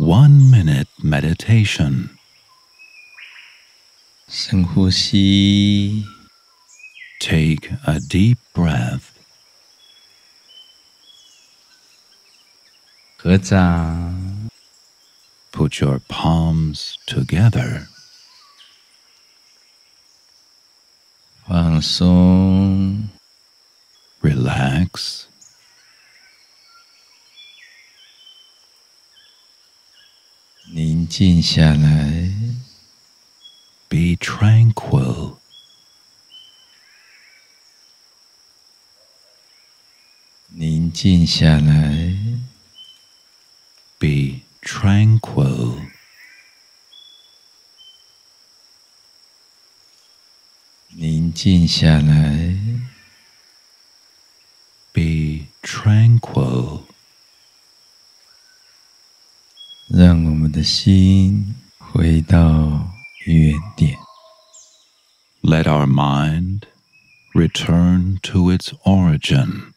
one minute meditation. 深呼吸， Take a deep breath. 合掌， Put your palms together. 放松， Relax. 宁静下来， Be tranquil. 宁静下来， Be tranquil. 宁静下来， Be tranquil. 让我们的心回到原点。 Let our mind return to its origin.